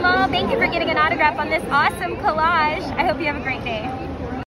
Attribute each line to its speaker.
Speaker 1: mom. Thank you for getting an autograph on this awesome collage. I hope you have a great.